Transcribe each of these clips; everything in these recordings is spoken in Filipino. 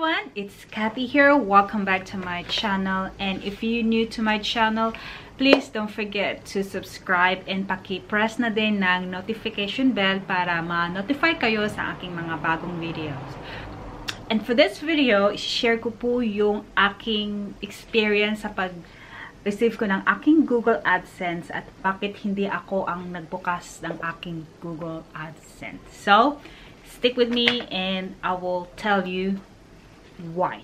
everyone, it's Kathy here. Welcome back to my channel. And if you're new to my channel, please don't forget to subscribe and paki-press na din ng notification bell para ma-notify kayo sa aking mga bagong videos. And for this video, share ko po yung aking experience sa pag-receive ko ng aking Google AdSense at bakit hindi ako ang nagbukas ng aking Google AdSense. So, stick with me and I will tell you why.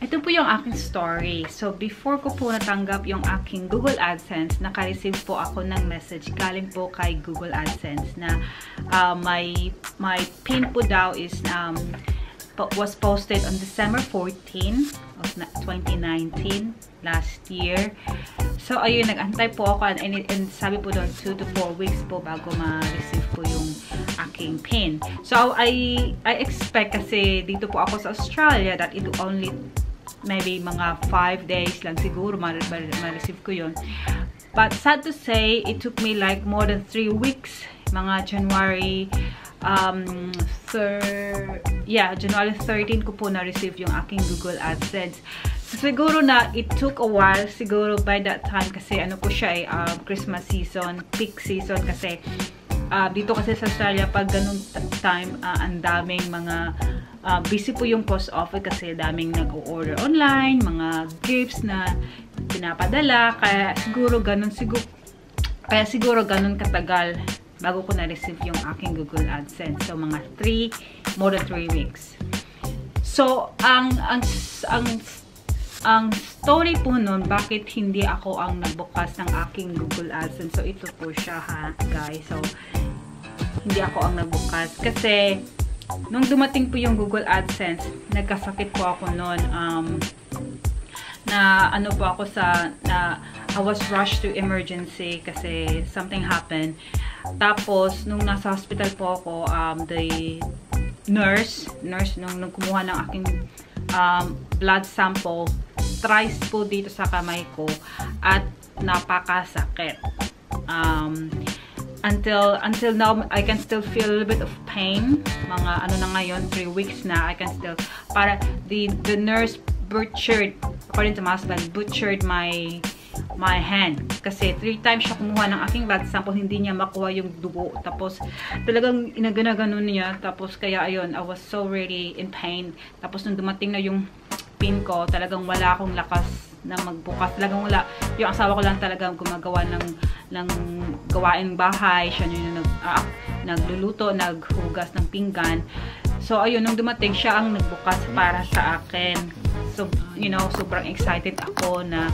Ito po yung aking story. So, before ko po natanggap yung aking Google AdSense, naka-receive po ako ng message galing po kay Google AdSense na uh, my, my pin po daw is um, was posted on December 14 of 2019 last year. So, ayun, nag-antay po ako and, and sabi po doon 2 to 4 weeks po bago ma-receive ko yung aking pin. So, I, I expect kasi dito po ako sa Australia that it only maybe mga 5 days lang siguro ma-receive ko yun. But sad to say, it took me like more than 3 weeks. Mga January um, thir yeah, January 13 ko po na-receive yung aking Google AdSense. So, siguro na it took a while, siguro by that time kasi ano po siya ay um, Christmas season, peak season kasi uh, dito kasi sa Australia pag ganun time, uh, ang daming mga uh, busy po yung post office kasi daming nag-order online, mga gifts na pinapadala. Kaya siguro ganun, siguro, kaya siguro ganun katagal bago ko na-receive yung aking Google AdSense. So, mga 3, more than 3 weeks. So, ang, ang, ang, ang story po nun, bakit hindi ako ang nagbukas ng aking Google AdSense. So, ito po siya ha, guys. So, hindi ako ang nagbukas. Kasi, nung dumating po yung Google AdSense, nagkasakit po ako noon. Um, na ano po ako sa, na I was rushed to emergency kasi something happened. Tapos, nung nasa hospital po ako, um, the nurse, nurse nung, nung kumuha ng aking um, blood sample, thrice po dito sa kamay ko at napakasakit. Um, until until now I can still feel a little bit of pain mga ano na ngayon 3 weeks na I can still para the the nurse butchered according to my husband butchered my my hand kasi 3 times siya kumuha ng aking blood sample hindi niya makuha yung dugo tapos talagang inaganaganon niya tapos kaya ayun I was so really in pain tapos nung dumating na yung pin ko talagang wala akong lakas na magbukas. Talagang wala. Yung asawa ko lang talaga gumagawa ng, ng gawain bahay. Siya yung nag, uh, nagluluto, naghugas ng pinggan. So, ayun, nung dumating, siya ang nagbukas para sa akin. So, you know, sobrang excited ako na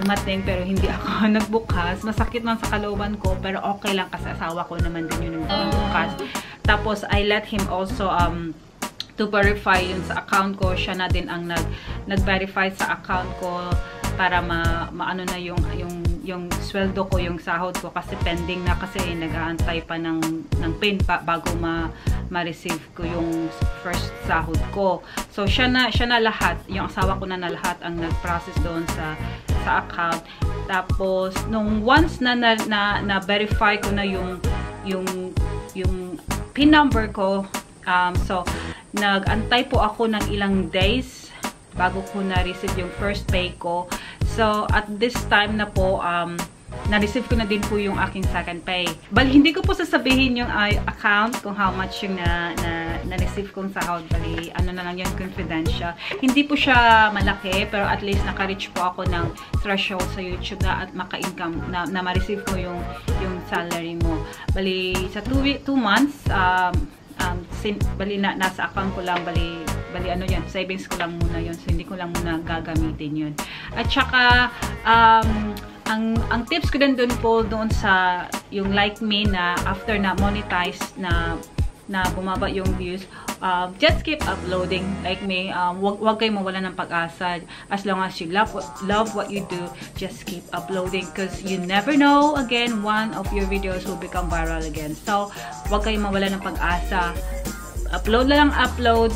dumating pero hindi ako nagbukas. Masakit man sa kalooban ko pero okay lang kasi asawa ko naman din yung nagbukas. Tapos, I let him also um, to verify yun sa account ko. Siya na din ang nag, nag-verify sa account ko para ma, maano na yung, yung, yung sweldo ko, yung sahod ko kasi pending na kasi nag-aantay pa ng, ng PIN pa bago ma, ma-receive ko yung first sahod ko. So, siya na, siya na lahat, yung asawa ko na na lahat ang nag-process doon sa, sa account. Tapos, nung once na na-verify na, na, verify ko na yung, yung, yung PIN number ko, um, so, nag-antay po ako ng ilang days bago ko na-receive yung first pay ko. So, at this time na po, um, na-receive ko na din po yung aking second pay. Bali, hindi ko po sasabihin yung uh, account kung how much yung na, na, na-receive kong sahod. Bali, ano na lang yun, confidential. Hindi po siya malaki, pero at least naka-reach po ako ng threshold sa YouTube na at maka-income, na, na ma-receive ko yung, yung salary mo. Bali, sa 2 months, um, um, sin, bali na, nasa account ko lang, bali, bali ano yan, savings ko lang muna yun. So, hindi ko lang muna gagamitin yun. At saka, um, ang, ang tips ko din doon po doon sa yung like me na after na monetize na na bumaba yung views, uh, just keep uploading. Like me, um, wag, wag kayo mawala ng pag-asa. As long as you love, love what you do, just keep uploading. Because you never know, again, one of your videos will become viral again. So, wag kayo mawala ng pag-asa. Upload lang upload.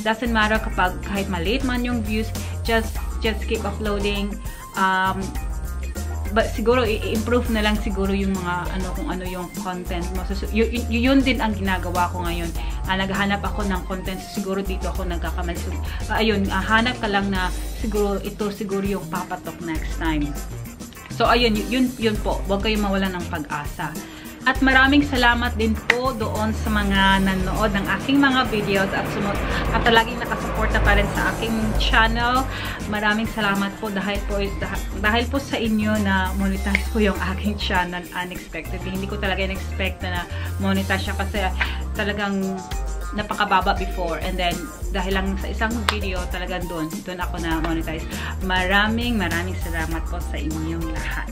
Doesn't matter kapag kahit maliit man yung views, just just keep uploading. Um, but siguro i-improve na lang siguro yung mga ano kung ano yung content mo. So, yun, yun din ang ginagawa ko ngayon. Uh, naghahanap ako ng content. So, siguro dito ako nagkakamali. So, uh, ayun, uh, hanap ka lang na siguro ito siguro yung papatok next time. So, ayun, yun, yun po. Huwag kayong mawala ng pag-asa. At maraming salamat din po doon sa mga nanood ng aking mga videos at, sumot at laging nakasuporta pa rin sa aking channel. Maraming salamat po dahil po, dahil po sa inyo na monetize po yung aking channel unexpectedly. Hindi ko talaga in-expect na monetize siya kasi talagang napakababa before and then dahil lang sa isang video talagang doon doon ako na monetize maraming maraming salamat po sa inyong lahat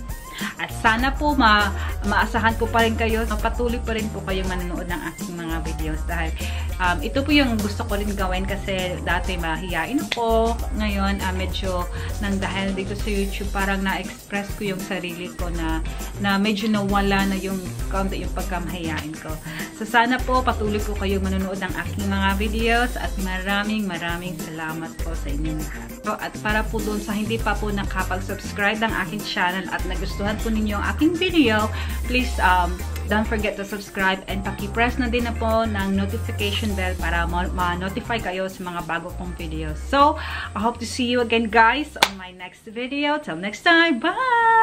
at sana po ma maasahan ko pa rin kayo, patuloy pa rin po kayo manonood ng aking mga videos dahil um, ito po yung gusto ko rin gawin kasi dati mahihain ako. Ngayon, uh, medyo nang dahil dito sa YouTube, parang na-express ko yung sarili ko na, na medyo nawala na yung kaunti yung pagkamahihain ko. So, sana po patuloy po kayo manonood ng aking mga videos at maraming maraming salamat po sa inyong lahat. So, at para po doon sa hindi pa po nakapag-subscribe ng aking channel at nagustuhan po ninyo ang aking video, please um, don't forget to subscribe and paki-press na din na po ng notification bell para ma-notify kayo sa mga bago kong videos. So, I hope to see you again guys on my next video. Till next time, bye!